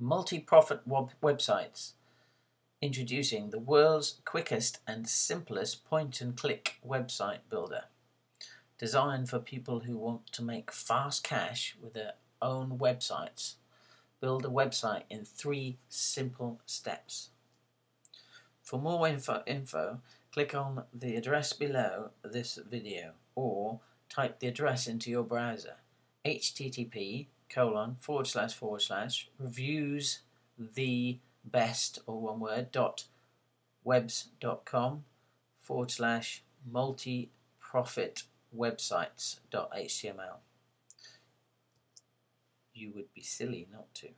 multi-profit web- websites introducing the world's quickest and simplest point-and-click website builder. Designed for people who want to make fast cash with their own websites build a website in three simple steps. For more info, info click on the address below this video or type the address into your browser http colon forward slash forward slash reviews the best or one word dot webs dot com forward slash multi profit websites dot html. You would be silly not to.